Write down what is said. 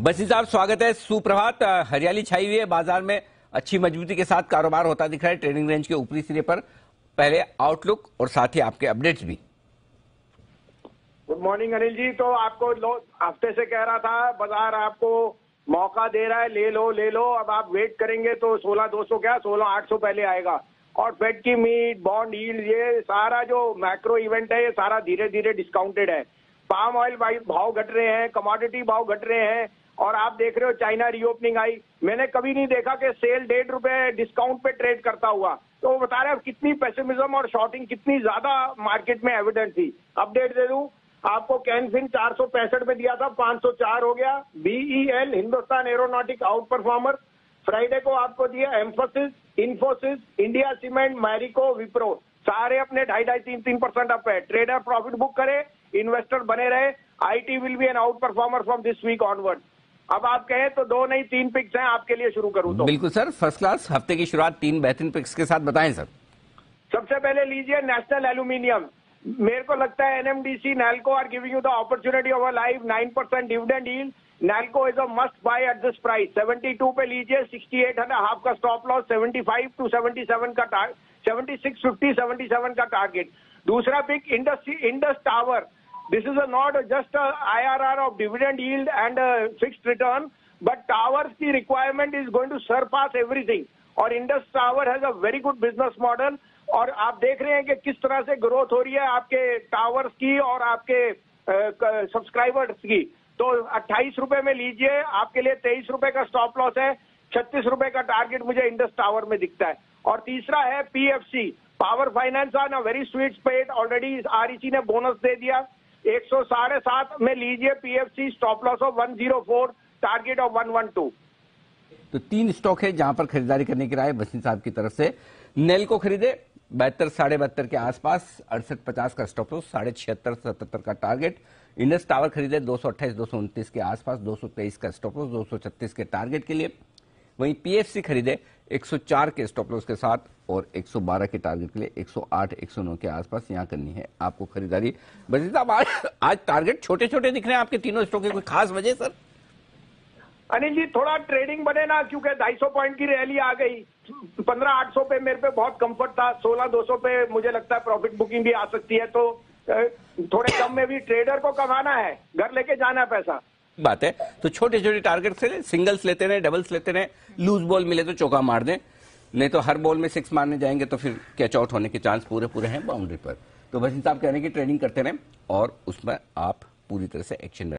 बसी साहब, स्वागत है। सुप्रभात। हरियाली छाई हुई है। बाज़ार में अच्छी मजबूती के साथ कारोबार होता दिख रहा है। ट्रेडिंग रेंज के ऊपरी सिरे पर पहले आउटलुक और साथ ही आपके अपडेट्स भी। Good morning Anil ji. तो आपको हफ़्ते से कह रहा था, बाज़ार आपको मौका दे रहा है। ले लो ले लो। अब आप वेट करेंगे तो सोलह दो सौ क्या? सोलह आठ सौ पहले आएगा। और फेड की मीट बॉन्ड यील्ड ये सारा जो मैक्रो इवेंट है, ये सारा धीरे धीरे डिस्काउंटेड है। पाम ऑयल भाव घट रहे हैं कमोडिटी भाव घट रहे हैं। और आप देख रहे हो चाइना रीओपनिंग आई। मैंने कभी नहीं देखा कि सेल डेढ़ रुपए डिस्काउंट पे ट्रेड करता हुआ। तो वो बता रहे हैं कितनी पेसिमिज्म और शॉर्टिंग कितनी ज़्यादा मार्केट में एविडेंट थी। अपडेट दे दूँ? आपको कैनफिन चार सौ पैंसठ में दिया था 504 हो गया। BEL Hindustan aeronautic out performer Friday को आपको दिया emphasis Infosys India cement Marico Wipro सारे अपने ढाई ढाई तीन तीन परसेंट अप है। ट्रेडर प्रॉफिट बुक करे इन्वेस्टर बने रहे। IT will be an out performer from this week onward अब आप कहें तो दो नहीं तीन पिक्स हैं आपके लिए शुरू करूँ तो। बिल्कुल सर फ़र्स्ट क्लास हफ़्ते की शुरुआत तीन बेहतरीन पिक्स के साथ बताएँ सर। सबसे पहले लीजिए नेशनल एल्यूमिनियम मेरे को लगता है NMDC Nalco are giving you the opportunity of a life nine percent dividend deal Nalco is a must buy at this price 72 पे लीजिए 68 एट एंड हाफ़ का स्टॉप लॉस 75 टू 77 का टारगेट 76 50 77 का target दूसरा pick industry Indus tower This is a not just a IRR of dividend yield and a fixed return, but towers की requirement is going to surpass everything. और Indus tower has a very good business model और आप देख रहे हैं कि किस तरह से ग्रोथ हो रही है आपके टावर्स की और आपके सब्सक्राइबर्स की तो अट्ठाईस रुपए में लीजिए आपके लिए तेईस रुपए का स्टॉप लॉस है। छत्तीस रुपए का टारगेट मुझे इंडस टावर में दिखता है। और तीसरा है पीएफसी पावर फाइनेंस आर ना very sweet spot already REC ने बोनस दे दिया। एक सौ साढ़े सात में लीजिए PFC stop loss of one zero four target of one one two तो तीन स्टॉक है जहाँ पर खरीदारी करने की राय बसिन साहब की तरफ़ से। नेल को खरीदे, बहत्तर, साढ़े बहत्तर के आसपास, अड़सठ, पचास का स्टॉप लॉस साढ़े छिहत्तर, सतहत्तर का टारगेट इंडस टावर खरीदे, दो सौ अट्ठाईस, दो सौ उनतीस के आसपास, दो सौ तेईस का स्टॉप लॉस दो सौ छत्तीस के टारगेट के लिए। वहीं पीएफसी खरीदे 104 के स्टॉप लॉस के साथ और 112 के टारगेट के लिए 108 109 के आसपास यहाँ करनी है आपको खरीदारी। साहब, आज आज टारगेट छोटे छोटे दिख रहे हैं आपके तीनों स्टॉक की, कोई खास वजह सर? अनिल जी, थोड़ा ट्रेडिंग बने ना, क्योंकि 250 पॉइंट की रैली आ गई। पंद्रह आठ सौ पे मेरे पे बहुत कंफर्ट था, सोलह दो सौ पे मुझे लगता है प्रॉफिट बुकिंग भी आ सकती है तो थोड़े कम में भी ट्रेडर को कमाना है, घर लेके जाना है पैसा। बात है। तो छोटे छोटे टारगेट से सिंगल्स लेते रहे डबल्स लेते रहे लूज बॉल मिले तो चौका मार दें। नहीं तो हर बॉल में सिक्स मारने जाएँगे तो फिर कैच आउट होने के चांस पूरे पूरे हैं बाउंड्री पर। तो बस साहब कह रहे हैं कि ट्रेनिंग करते रहे और उसमें आप पूरी तरह से एक्शन